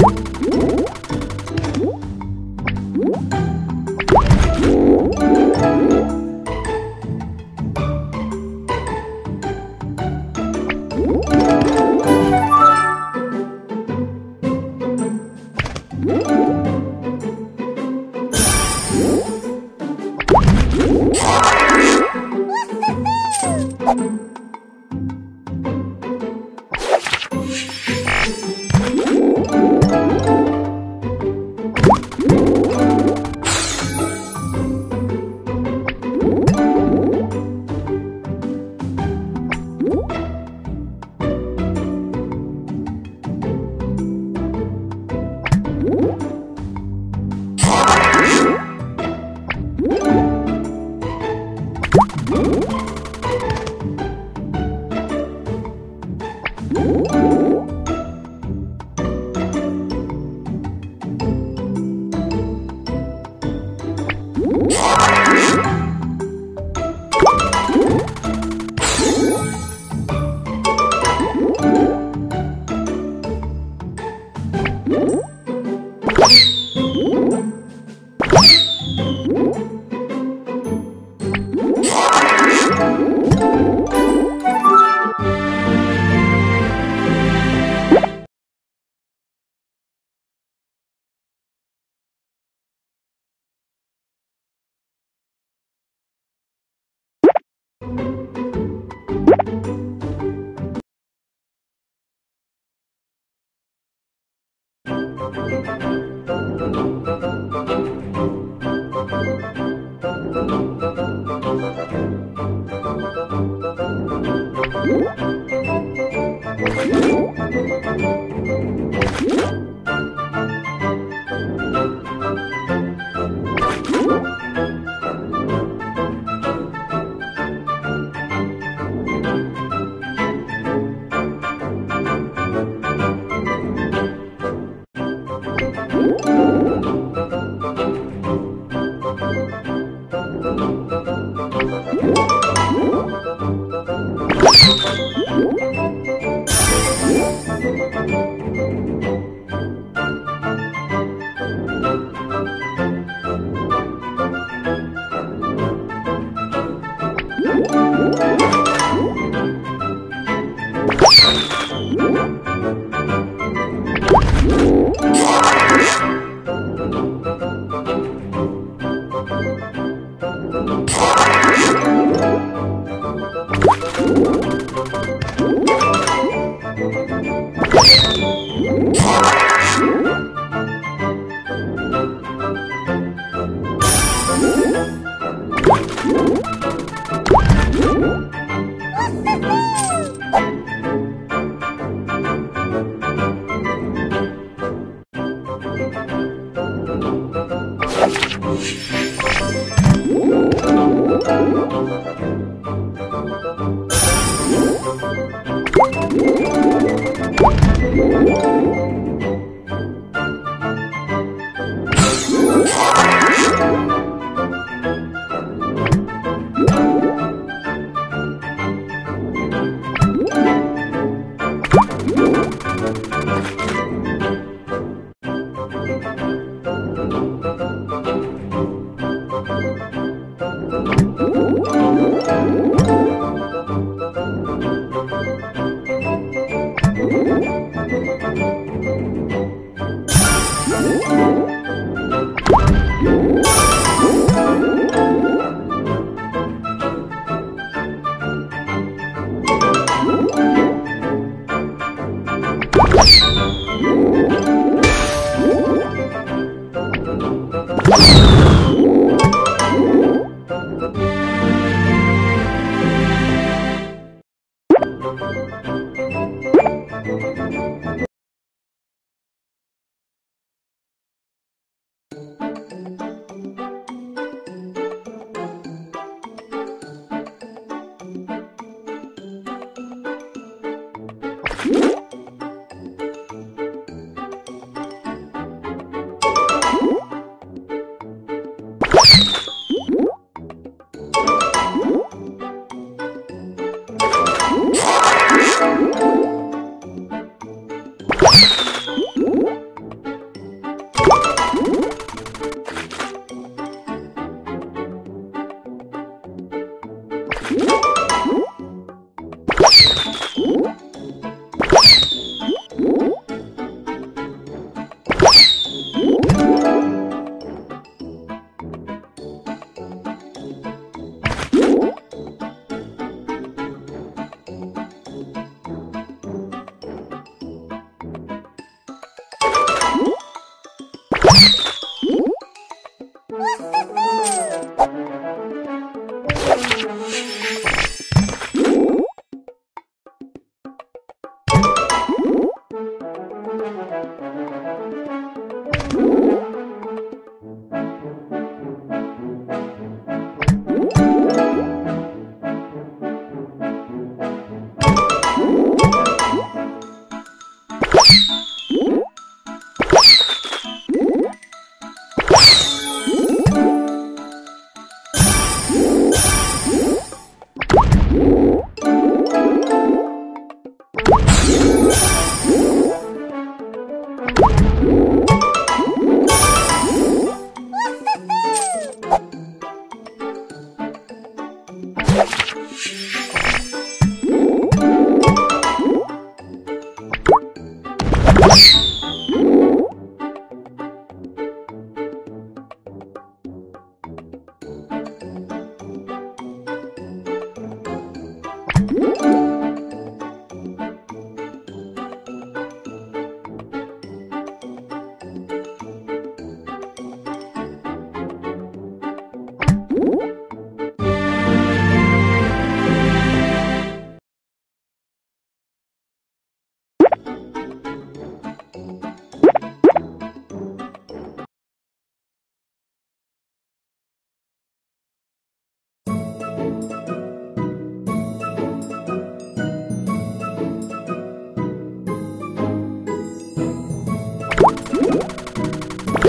Woo! Ooh. Thank you.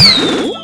Woo!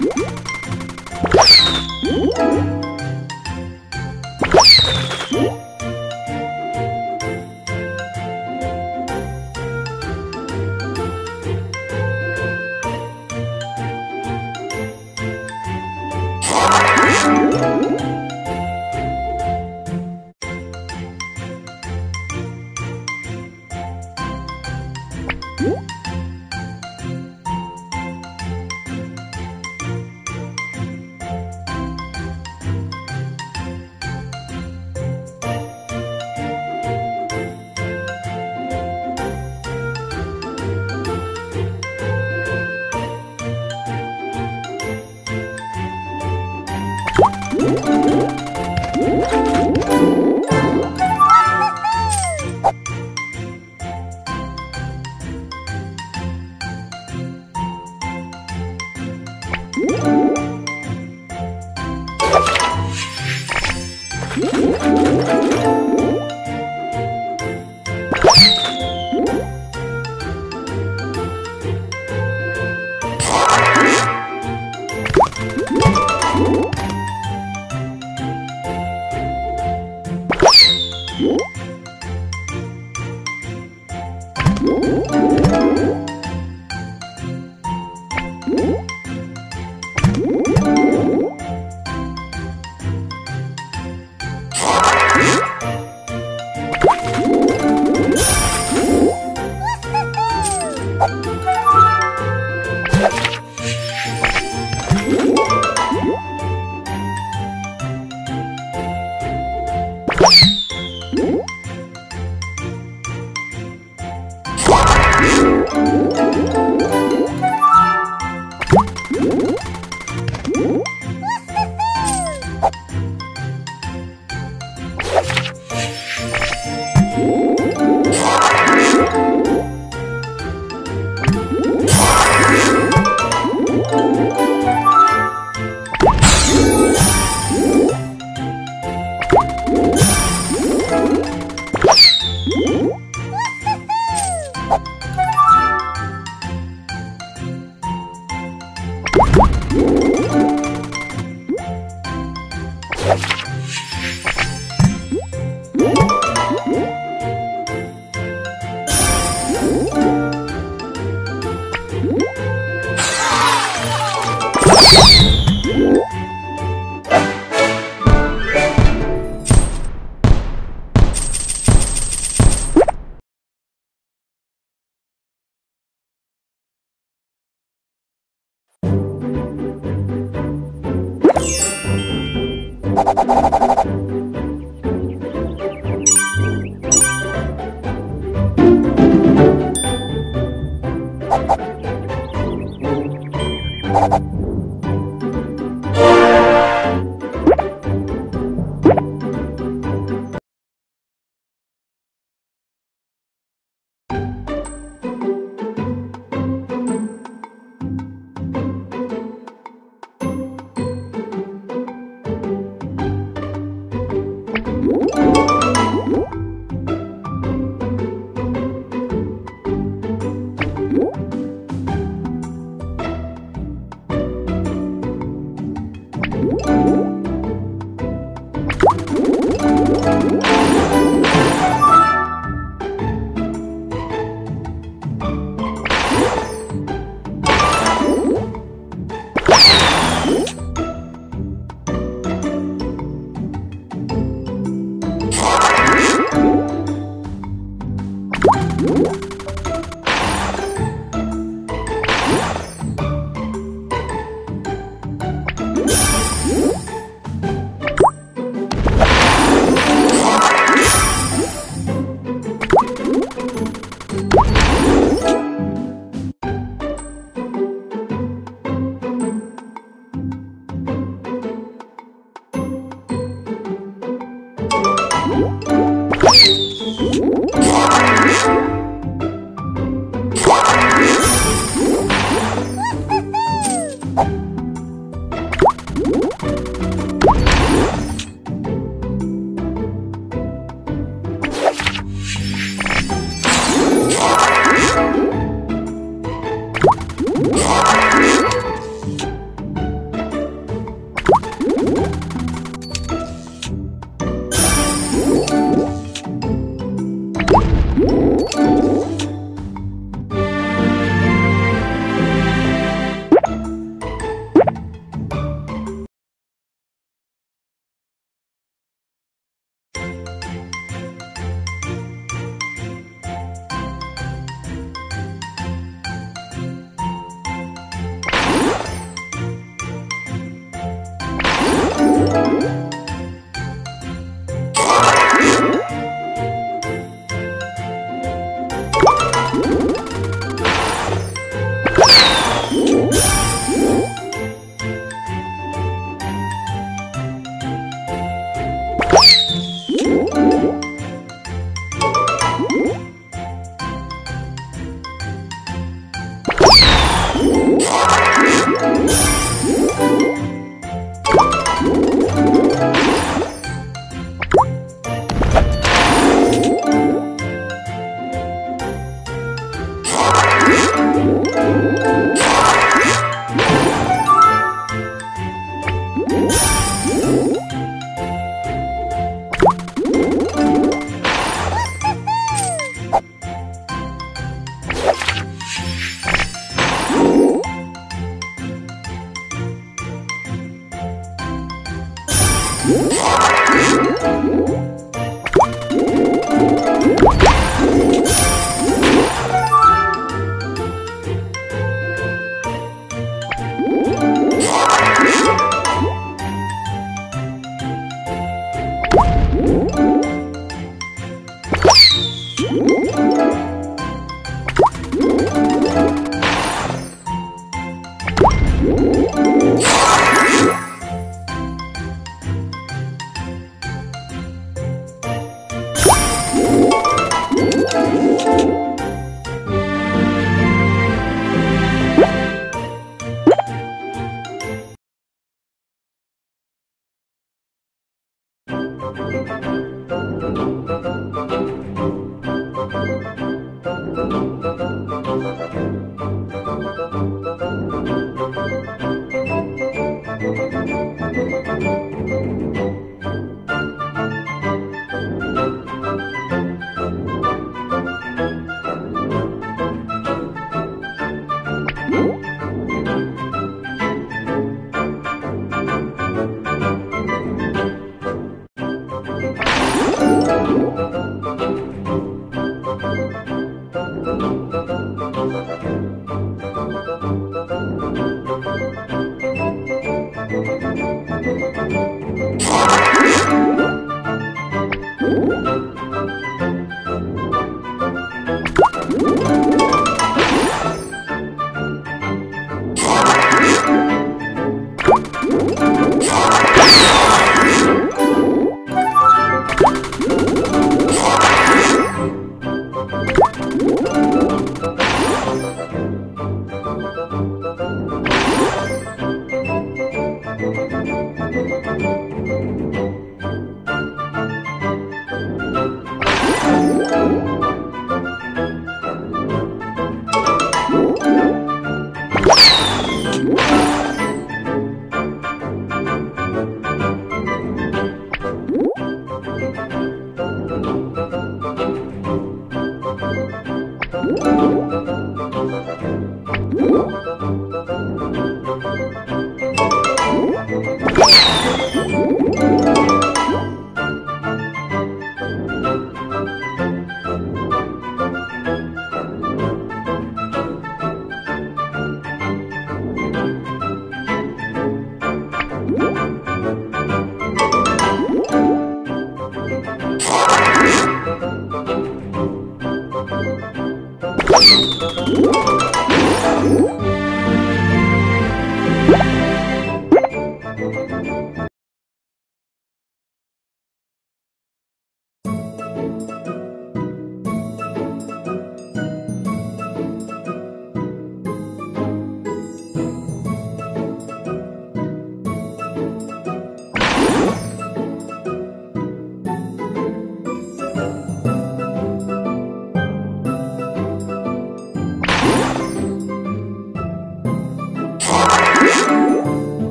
Música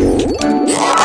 Yeah!